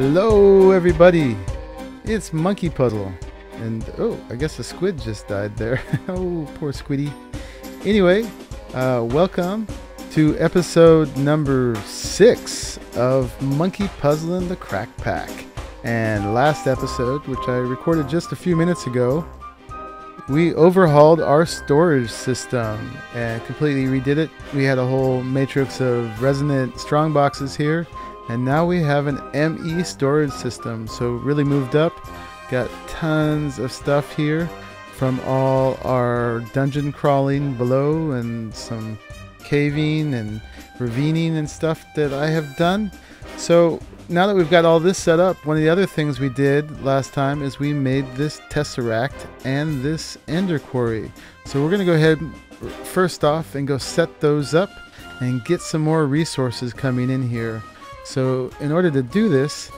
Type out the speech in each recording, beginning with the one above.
Hello, everybody. It's Monkey Puzzle. And, oh, I guess the squid just died there. oh, poor squiddy. Anyway, uh, welcome to episode number six of Monkey Puzzling the Crack Pack. And last episode, which I recorded just a few minutes ago, we overhauled our storage system and completely redid it. We had a whole matrix of resonant strong boxes here, and now we have an ME storage system. So really moved up. Got tons of stuff here from all our dungeon crawling below and some caving and ravining and stuff that I have done. So now that we've got all this set up, one of the other things we did last time is we made this Tesseract and this Ender Quarry. So we're going to go ahead first off and go set those up and get some more resources coming in here. So in order to do this,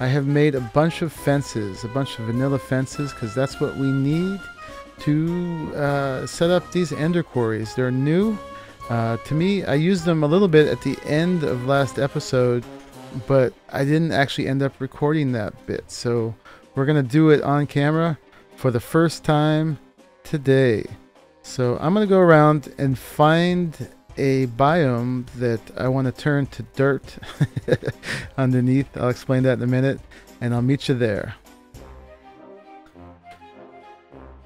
I have made a bunch of fences, a bunch of vanilla fences, because that's what we need to uh, set up these Ender Quarries. They're new. Uh, to me, I used them a little bit at the end of last episode but I didn't actually end up recording that bit. So we're going to do it on camera for the first time today. So I'm going to go around and find a biome that I want to turn to dirt underneath. I'll explain that in a minute and I'll meet you there.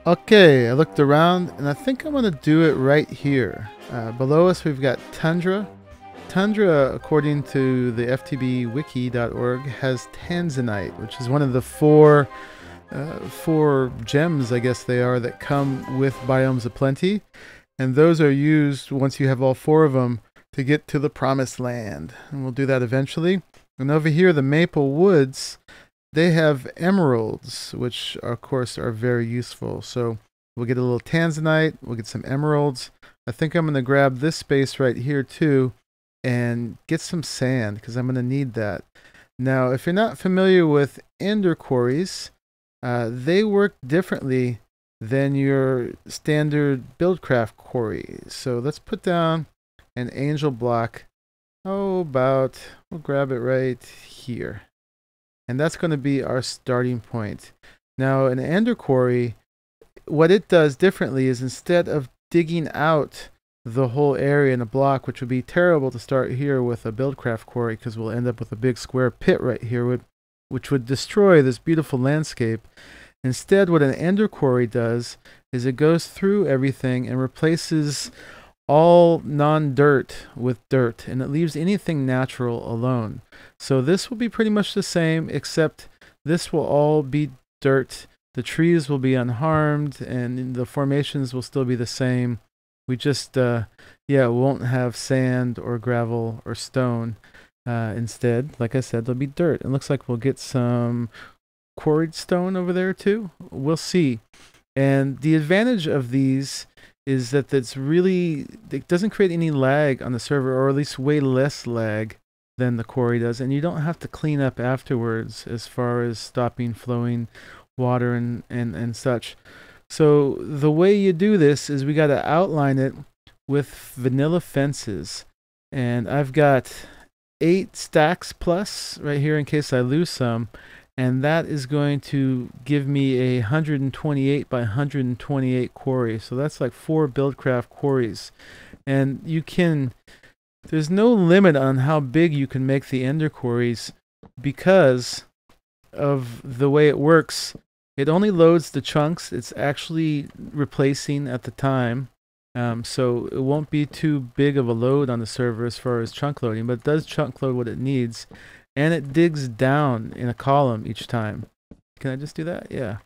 Okay, I looked around and I think I'm going to do it right here. Uh, below us we've got tundra Tundra, according to the ftbwiki.org, has tanzanite, which is one of the four uh, four gems, I guess they are, that come with biomes of plenty. And those are used once you have all four of them to get to the promised land. And we'll do that eventually. And over here, the maple woods, they have emeralds, which of course are very useful. So we'll get a little tanzanite, we'll get some emeralds. I think I'm going to grab this space right here too and get some sand because I'm going to need that. Now, if you're not familiar with ender quarries, uh, they work differently than your standard buildcraft quarry. So let's put down an angel block. Oh, about, we'll grab it right here. And that's going to be our starting point. Now, an ender quarry, what it does differently is instead of digging out the whole area in a block, which would be terrible to start here with a buildcraft quarry because we'll end up with a big square pit right here, which would destroy this beautiful landscape. Instead, what an ender quarry does is it goes through everything and replaces all non-dirt with dirt, and it leaves anything natural alone. So this will be pretty much the same, except this will all be dirt. The trees will be unharmed, and the formations will still be the same we just, uh, yeah, won't have sand or gravel or stone. Uh, instead, like I said, there'll be dirt. It looks like we'll get some quarried stone over there too. We'll see. And the advantage of these is that it's really it doesn't create any lag on the server, or at least way less lag than the quarry does, and you don't have to clean up afterwards as far as stopping flowing water and and and such. So the way you do this is we got to outline it with vanilla fences. And I've got eight stacks plus right here in case I lose some. And that is going to give me a 128 by 128 quarry. So that's like four Buildcraft quarries. And you can, there's no limit on how big you can make the ender quarries because of the way it works it only loads the chunks it's actually replacing at the time. Um, so it won't be too big of a load on the server as far as chunk loading, but it does chunk load what it needs. And it digs down in a column each time. Can I just do that? Yeah.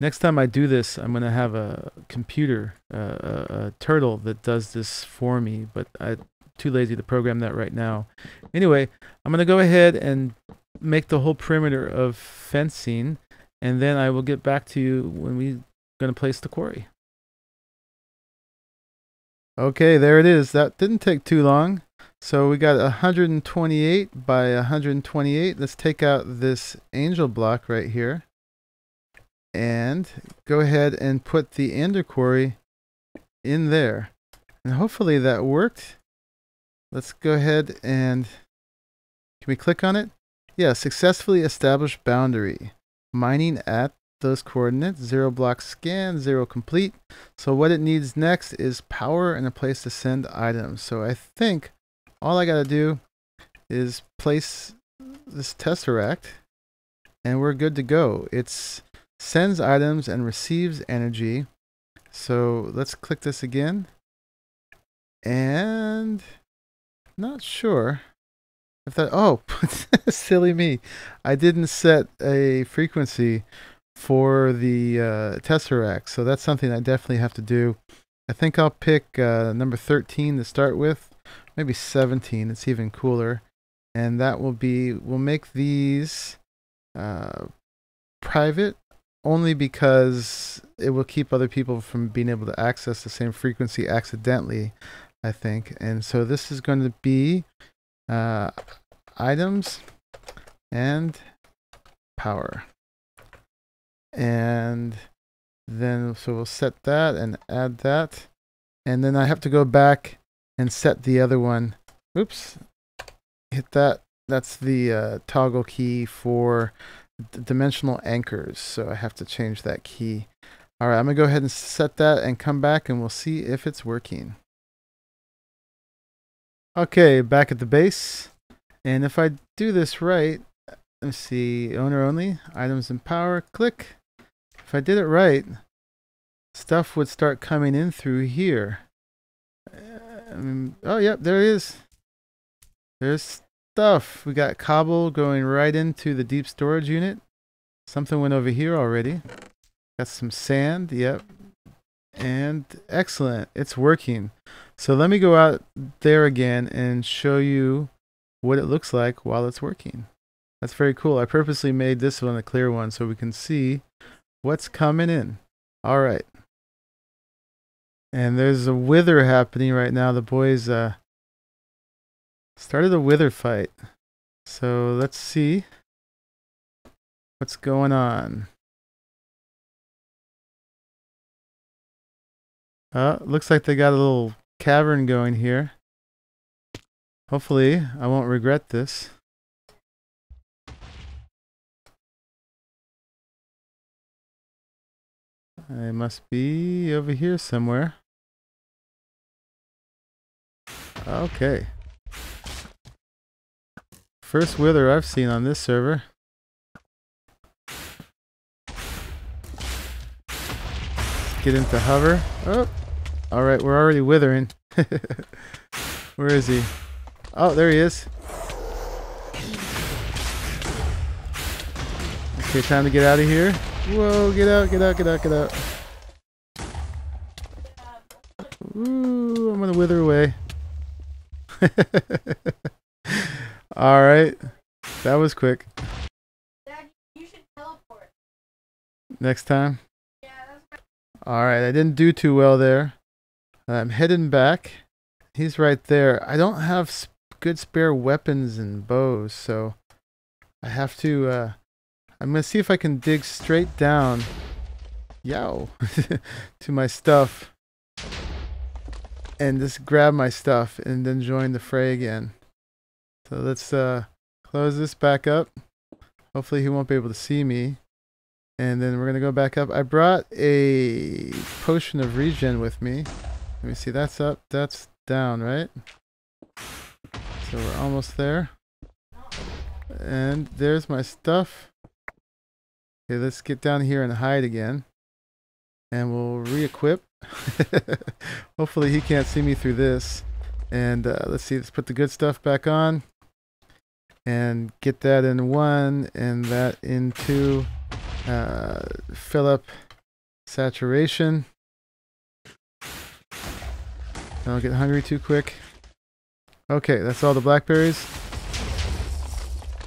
Next time I do this, I'm going to have a computer, uh, a, a, turtle that does this for me, but I'm too lazy to program that right now. Anyway, I'm going to go ahead and make the whole perimeter of fencing and then I will get back to you when we're going to place the quarry. Okay, there it is. That didn't take too long. So we got 128 by 128. Let's take out this angel block right here. And go ahead and put the ender quarry in there. And hopefully that worked. Let's go ahead and can we click on it? Yeah, successfully established boundary. Mining at those coordinates. Zero block scan, zero complete. So what it needs next is power and a place to send items. So I think all I got to do is place this tesseract and we're good to go. It sends items and receives energy. So let's click this again. And not sure if that, oh, silly me. I didn't set a frequency for the uh, Tesseract, so that's something I definitely have to do. I think I'll pick uh, number 13 to start with, maybe 17, it's even cooler. And that will be, we'll make these uh, private only because it will keep other people from being able to access the same frequency accidentally, I think. And so this is going to be uh, items and power and then so we'll set that and add that and then I have to go back and set the other one. Oops. Hit that. That's the uh, toggle key for dimensional anchors. So I have to change that key. Alright I'm gonna go ahead and set that and come back and we'll see if it's working. Okay back at the base. And if I do this right let's see owner only items and power click. If I did it right, stuff would start coming in through here. Um, oh, yep, there is. There's stuff. We got cobble going right into the deep storage unit. Something went over here already. Got some sand, yep. And excellent, it's working. So let me go out there again and show you what it looks like while it's working. That's very cool. I purposely made this one a clear one so we can see What's coming in? All right. And there's a wither happening right now. The boys uh, started a wither fight. So let's see what's going on. Uh, looks like they got a little cavern going here. Hopefully, I won't regret this. I must be over here somewhere. Okay. First wither I've seen on this server. Get into hover. Oh, alright, we're already withering. Where is he? Oh, there he is. Okay, time to get out of here. Whoa, get out, get out, get out, get out. Ooh, I'm gonna wither away. Alright. That was quick. Next time? Yeah, Alright, I didn't do too well there. I'm heading back. He's right there. I don't have good spare weapons and bows, so I have to uh, I'm going to see if I can dig straight down. Yow. to my stuff. And just grab my stuff and then join the fray again. So let's uh, close this back up. Hopefully he won't be able to see me. And then we're going to go back up. I brought a potion of regen with me. Let me see. That's up. That's down, right? So we're almost there. And there's my stuff. Okay, let's get down here and hide again. And we'll re-equip. Hopefully he can't see me through this. And uh, let's see, let's put the good stuff back on. And get that in one and that into uh, fill up saturation. Don't get hungry too quick. Okay, that's all the blackberries.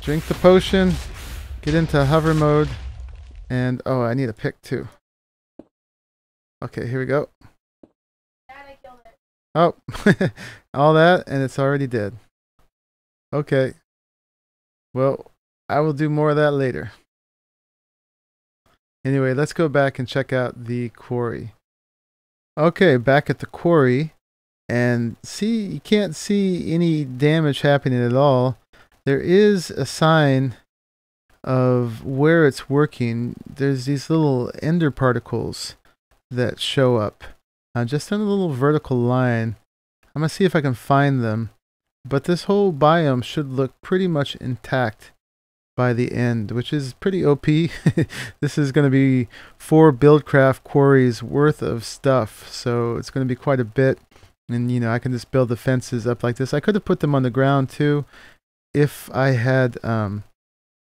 Drink the potion. Get into hover mode. And, oh, I need a pick too. Okay, here we go. Oh, all that, and it's already dead. Okay. Well, I will do more of that later. Anyway, let's go back and check out the quarry. Okay, back at the quarry. And see, you can't see any damage happening at all. There is a sign of where it's working, there's these little ender particles that show up uh, just in a little vertical line. I'm going to see if I can find them. But this whole biome should look pretty much intact by the end, which is pretty OP. this is going to be four Buildcraft quarries worth of stuff, so it's going to be quite a bit. And, you know, I can just build the fences up like this. I could have put them on the ground, too, if I had um,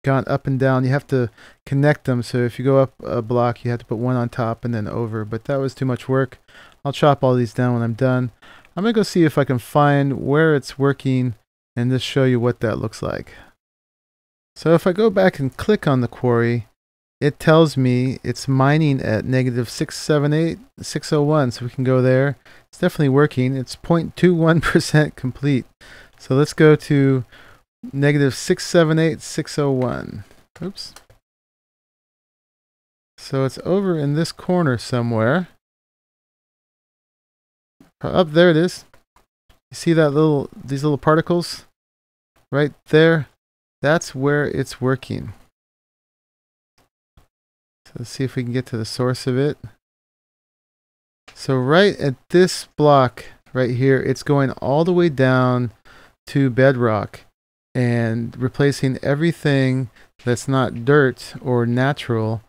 gone up and down. You have to connect them, so if you go up a block, you have to put one on top and then over. But that was too much work. I'll chop all these down when I'm done. I'm going to go see if I can find where it's working and just show you what that looks like. So if I go back and click on the quarry, it tells me it's mining at negative 678, 601. So we can go there. It's definitely working. It's 0.21% complete. So let's go to negative 678, 601. Oops. So it's over in this corner somewhere. Uh, up there it is. You see that little these little particles right there? That's where it's working. So let's see if we can get to the source of it. So right at this block right here, it's going all the way down to bedrock and replacing everything that's not dirt or natural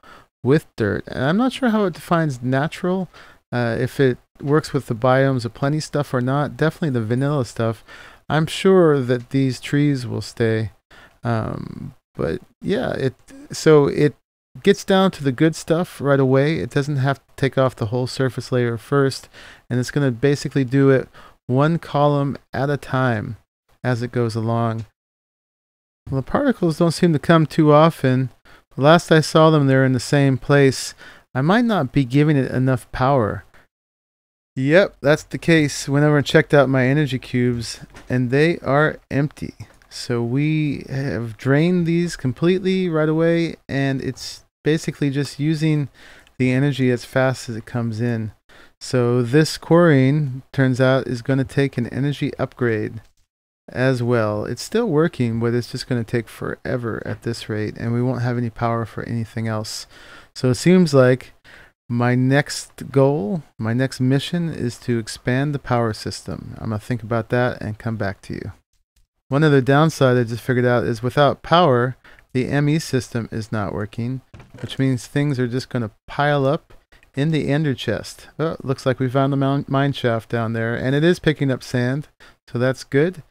with dirt. And I'm not sure how it defines natural. Uh, if it works with the biomes of plenty stuff or not. Definitely the vanilla stuff. I'm sure that these trees will stay. Um, but yeah, it so it gets down to the good stuff right away. It doesn't have to take off the whole surface layer first, and it's going to basically do it one column at a time as it goes along. Well, the particles don't seem to come too often. The last I saw them, they're in the same place. I might not be giving it enough power. Yep, that's the case. Whenever I checked out my energy cubes, and they are empty. So we have drained these completely right away, and it's basically just using the energy as fast as it comes in. So this quarrying turns out is going to take an energy upgrade as well. It's still working, but it's just going to take forever at this rate, and we won't have any power for anything else. So it seems like my next goal, my next mission is to expand the power system. I'm going to think about that and come back to you. One other downside I just figured out is without power, the ME system is not working, which means things are just going to pile up in the ender chest. Oh, looks like we found the mine shaft down there, and it is picking up sand, so that's good.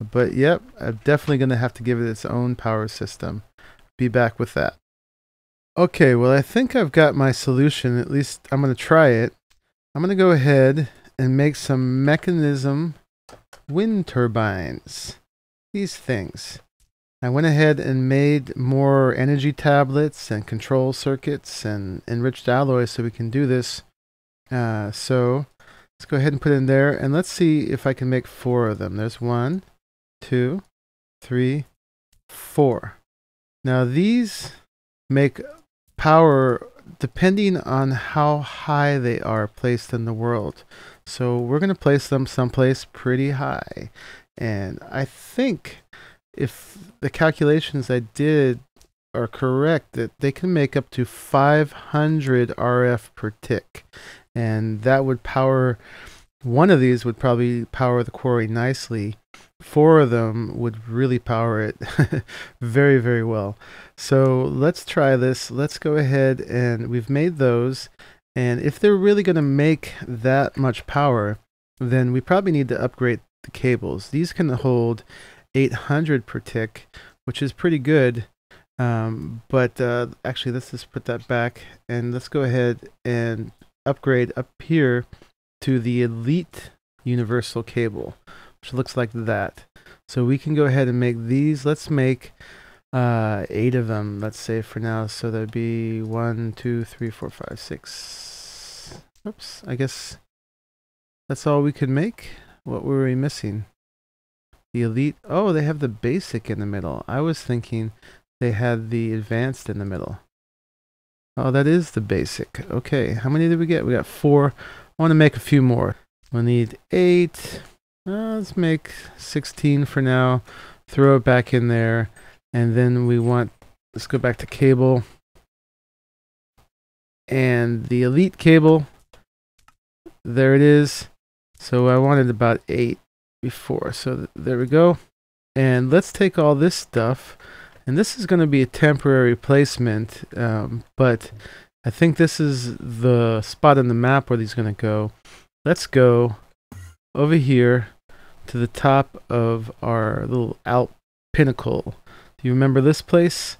But yep, I'm definitely going to have to give it its own power system. Be back with that. Okay, well, I think I've got my solution. At least I'm going to try it. I'm going to go ahead and make some Mekanism wind turbines. These things. I went ahead and made more energy tablets and control circuits and enriched alloys so we can do this. Uh, so let's go ahead and put in there and let's see if I can make four of them. There's one, two, three, four. Now these make power depending on how high they are placed in the world. So we're going to place them someplace pretty high. And I think if the calculations I did are correct, that they can make up to 500 RF per tick. And that would power, one of these would probably power the quarry nicely four of them would really power it very, very well. So let's try this. Let's go ahead and we've made those. And if they're really going to make that much power, then we probably need to upgrade the cables. These can hold 800 per tick, which is pretty good. Um, but uh, actually, let's just put that back and let's go ahead and upgrade up here to the Elite Universal Cable which looks like that. So we can go ahead and make these. Let's make uh, eight of them, let's say for now. So that'd be one, two, three, four, five, six. Oops, I guess that's all we could make. What were we missing? The elite. Oh, they have the basic in the middle. I was thinking they had the advanced in the middle. Oh, that is the basic. Okay, how many did we get? We got four. I want to make a few more. We'll need eight. Uh, let's make 16 for now. Throw it back in there. And then we want let's go back to cable. And the elite cable, there it is. So I wanted about eight before. So th there we go. And let's take all this stuff. And this is going to be a temporary placement. Um, but I think this is the spot on the map where he's going to go. Let's go over here to the top of our little Alp pinnacle. Do you remember this place?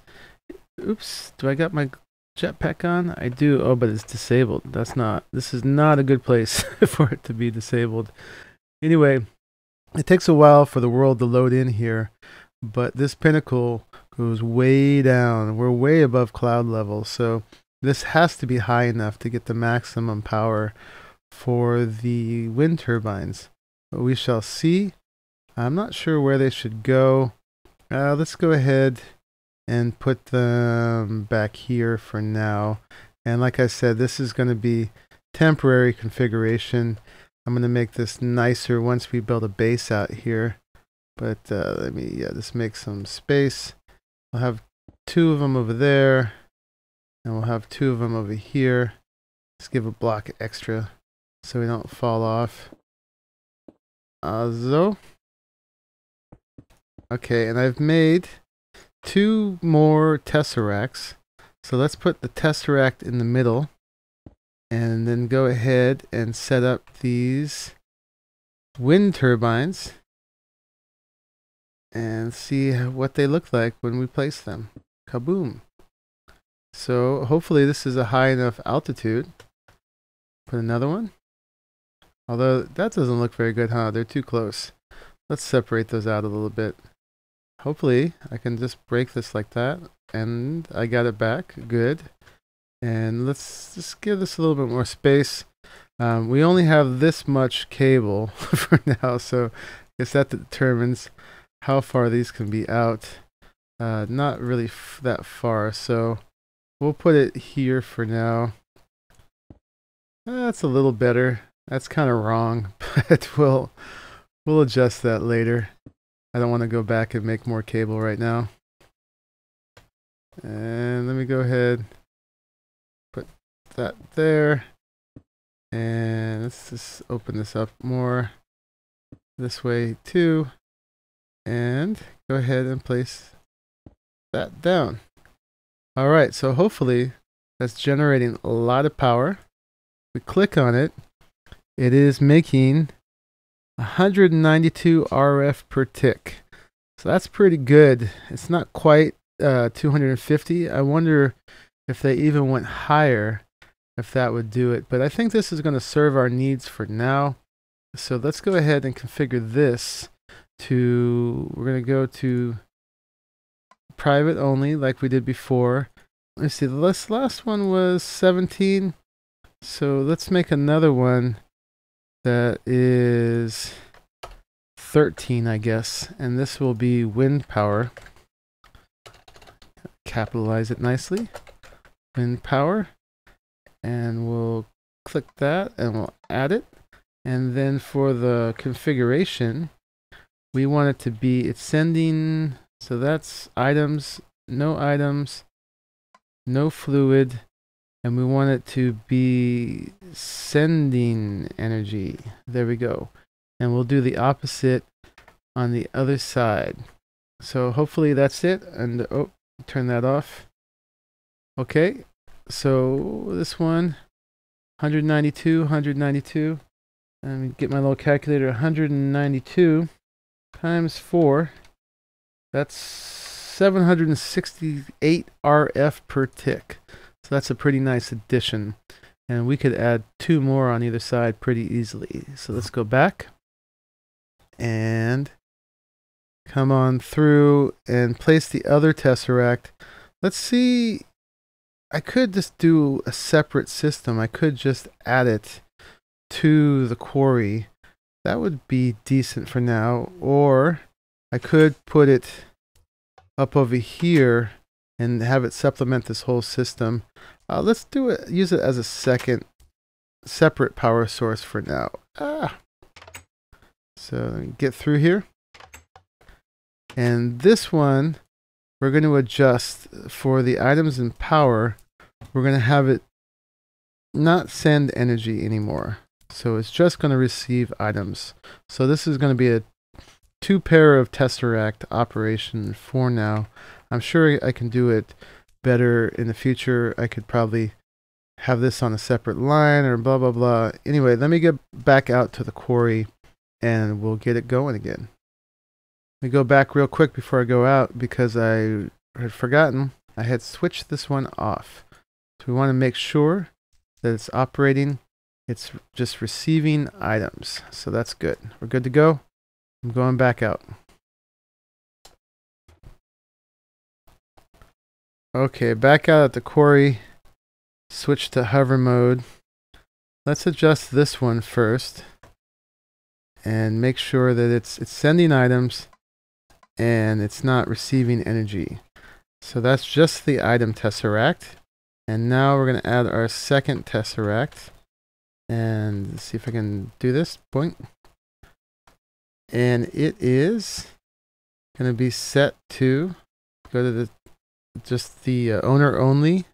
Oops, do I got my jetpack on? I do. Oh, but it's disabled. That's not, this is not a good place for it to be disabled. Anyway, it takes a while for the world to load in here, but this pinnacle goes way down. We're way above cloud level, so this has to be high enough to get the maximum power for the wind turbines. But we shall see. I'm not sure where they should go. Uh, let's go ahead and put them back here for now. And like I said, this is going to be temporary configuration. I'm going to make this nicer once we build a base out here. But uh, let me yeah, just make some space. I'll have two of them over there. And we'll have two of them over here. Let's give a block extra so we don't fall off. Uh, so. Okay, and I've made two more tesseracts. So let's put the tesseract in the middle and then go ahead and set up these wind turbines and see what they look like when we place them. Kaboom. So hopefully this is a high enough altitude. Put another one. Although that doesn't look very good, huh? They're too close. Let's separate those out a little bit. Hopefully I can just break this like that. And I got it back. Good. And let's just give this a little bit more space. Um, we only have this much cable for now, so I guess that determines how far these can be out. Uh, not really that far, so we'll put it here for now. That's a little better. That's kind of wrong, but we'll we'll adjust that later. I don't want to go back and make more cable right now. And let me go ahead, put that there. And let's just open this up more this way too. And go ahead and place that down. All right, so hopefully that's generating a lot of power. We click on it it is making 192 RF per tick. So that's pretty good. It's not quite uh, 250. I wonder if they even went higher, if that would do it. But I think this is going to serve our needs for now. So let's go ahead and configure this to, we're going to go to private only like we did before. Let's see, this last one was 17. So let's make another one that is 13, I guess. And this will be wind power. Capitalize it nicely. Wind power. And we'll click that and we'll add it. And then for the configuration, we want it to be, it's sending, so that's items, no items, no fluid, and we want it to be sending energy. There we go. And we'll do the opposite on the other side. So hopefully that's it. And oh, turn that off. Okay. So this one, 192, 192. And get my little calculator. 192 times 4. That's 768 RF per tick. So that's a pretty nice addition. And we could add two more on either side pretty easily. So let's go back and come on through and place the other tesseract. Let's see. I could just do a separate system. I could just add it to the quarry. That would be decent for now. Or I could put it up over here and have it supplement this whole system. Uh, let's do it, use it as a second separate power source for now. Ah. So get through here. And this one, we're going to adjust for the items in power. We're going to have it not send energy anymore. So it's just going to receive items. So this is going to be a two pair of Tesseract operation for now. I'm sure I can do it better in the future. I could probably have this on a separate line or blah, blah, blah. Anyway, let me get back out to the quarry and we'll get it going again. Let me go back real quick before I go out because I had forgotten I had switched this one off. So we want to make sure that it's operating. It's just receiving items. So that's good. We're good to go. I'm going back out. Okay, back out at the quarry. Switch to hover mode. Let's adjust this one first and make sure that it's it's sending items and it's not receiving energy. So that's just the item tesseract. And now we're going to add our second tesseract and see if I can do this. Point and it is going to be set to go to the just the uh, owner only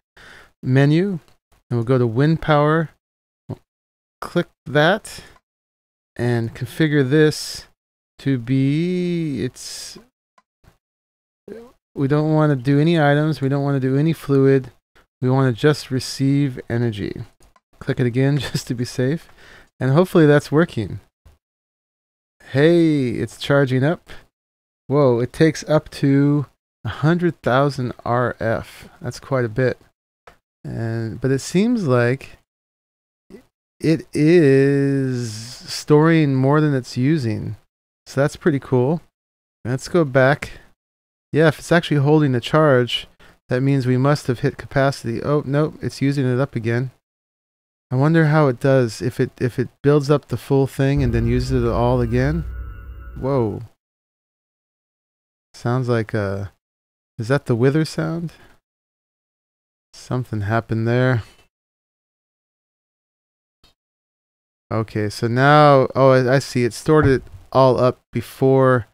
menu. And we'll go to wind power. We'll click that and configure this to be it's we don't want to do any items. We don't want to do any fluid. We want to just receive energy. Click it again just to be safe. And hopefully that's working Hey, it's charging up. Whoa, it takes up to 100,000 RF. That's quite a bit. And but it seems like it is storing more than it's using. So that's pretty cool. Let's go back. Yeah, if it's actually holding the charge, that means we must have hit capacity. Oh, nope, it's using it up again. I wonder how it does if it if it builds up the full thing and then uses it all again. Whoa. Sounds like a uh, is that the wither sound? Something happened there. Okay, so now oh I, I see it stored it all up before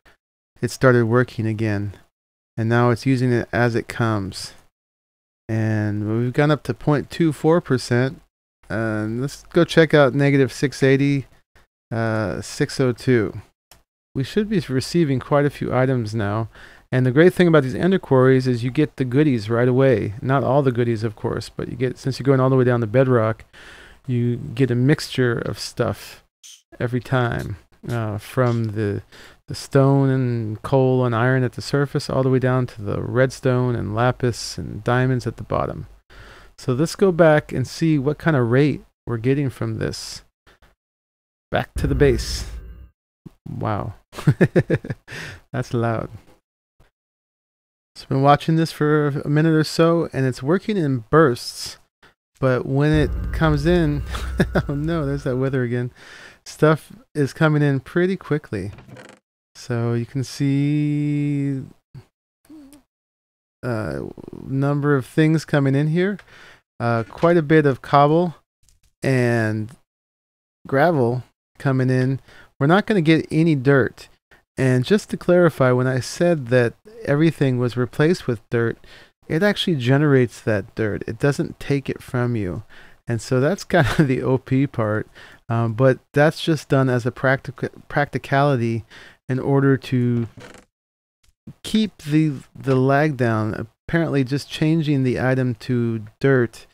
it started working again. And now it's using it as it comes. And we've gone up to 0.24%. And let's go check out negative 680, uh, 602. We should be receiving quite a few items now. And the great thing about these ender quarries is you get the goodies right away. Not all the goodies, of course, but you get, since you're going all the way down the bedrock, you get a mixture of stuff every time. Uh, from the the stone and coal and iron at the surface all the way down to the redstone and lapis and diamonds at the bottom. So let's go back and see what kind of rate we're getting from this. Back to the base. Wow. That's loud. So I've been watching this for a minute or so and it's working in bursts. But when it comes in, oh no, there's that weather again. Stuff is coming in pretty quickly. So you can see number of things coming in here. Uh, quite a bit of cobble and gravel coming in. We're not going to get any dirt. And just to clarify, when I said that everything was replaced with dirt, it actually generates that dirt. It doesn't take it from you. And so that's kind of the OP part. Um, but that's just done as a practic- practicality in order to keep the the lag down. Apparently, just changing the item to dirt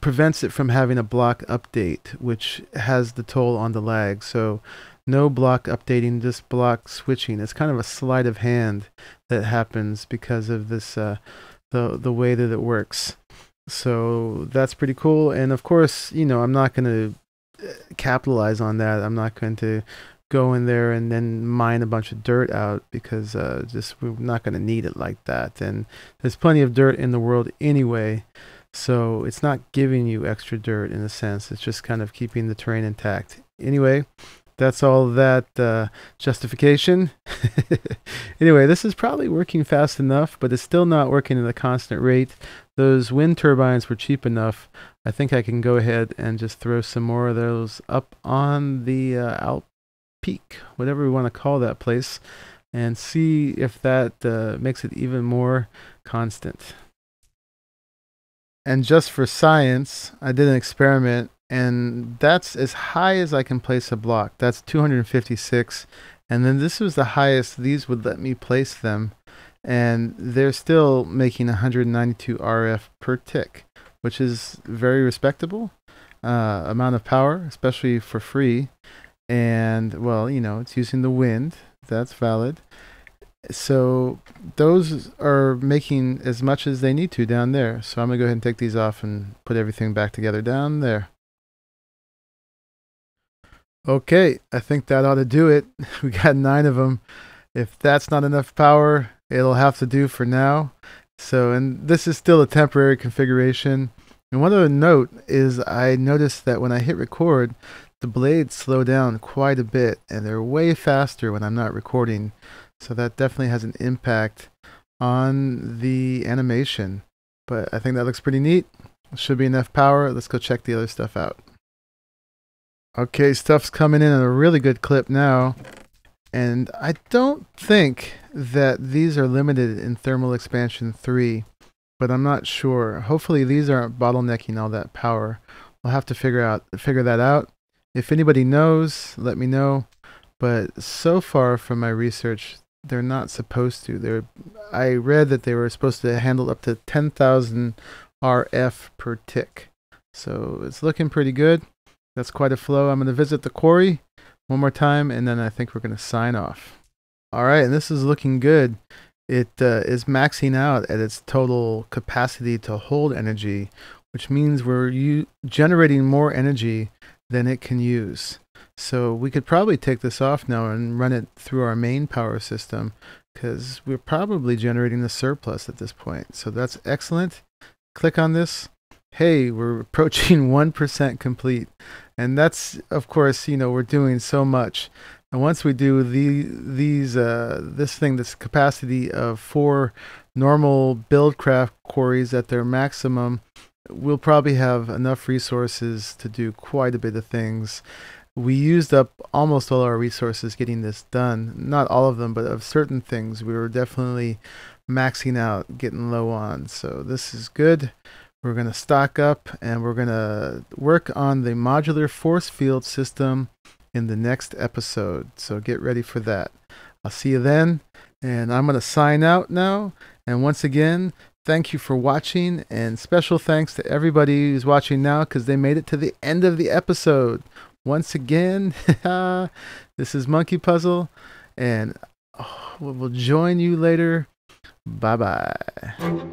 prevents it from having a block update, which has the toll on the lag. So, no block updating, just block switching. It's kind of a sleight of hand that happens because of this uh, the the way that it works. So that's pretty cool. And of course, you know, I'm not going to uh, capitalize on that. I'm not going to go in there and then mine a bunch of dirt out because uh, just we're not going to need it like that. And there's plenty of dirt in the world anyway, so it's not giving you extra dirt in a sense. It's just kind of keeping the terrain intact. Anyway, that's all that uh, justification. anyway, this is probably working fast enough, but it's still not working at a constant rate. Those wind turbines were cheap enough. I think I can go ahead and just throw some more of those up on the uh, out peak, whatever we want to call that place. and see if that uh, makes it even more constant. And just for science, I did an experiment, and that's as high as I can place a block. That's 256. And then this was the highest these would let me place them. And they're still making 192 RF per tick, which is very respectable uh, amount of power, especially for free. And, well, you know, it's using the wind. That's valid. So those are making as much as they need to down there. So I'm going to go ahead and take these off and put everything back together down there. Okay, I think that ought to do it. We got nine of them. If that's not enough power, it'll have to do for now. So, and this is still a temporary configuration. And one other note is I noticed that when I hit record, the blades slow down quite a bit and they're way faster when I'm not recording. So that definitely has an impact on the animation. But I think that looks pretty neat. Should be enough power. Let's go check the other stuff out. Okay, stuff's coming in at a really good clip now. And I don't think that these are limited in thermal expansion 3, but I'm not sure. Hopefully these aren't bottlenecking all that power. We'll have to figure out figure that out. If anybody knows, let me know. But so far from my research, they're not supposed to. They're I read that they were supposed to handle up to 10,000 RF per tick. So it's looking pretty good. That's quite a flow. I'm going to visit the quarry one more time and then I think we're going to sign off. All right, and this is looking good. It uh, is maxing out at its total capacity to hold energy, which means we're generating more energy than it can use. So we could probably take this off now and run it through our main power system because we're probably generating the surplus at this point. So that's excellent. Click on this. Hey, we're approaching 1% complete. And that's, of course, you know, we're doing so much. And once we do the these uh, this thing, this capacity of four normal buildcraft quarries at their maximum, we'll probably have enough resources to do quite a bit of things we used up almost all our resources getting this done. Not all of them, but of certain things we were definitely maxing out, getting low on. So this is good. We're going to stock up and we're going to work on the modular force field system in the next episode. So get ready for that. I'll see you then. And I'm going to sign out now. And once again, thank you for watching. And special thanks to everybody who's watching now because they made it to the end of the episode once again, this is Monkey Puzzle, and oh, we'll join you later. Bye bye.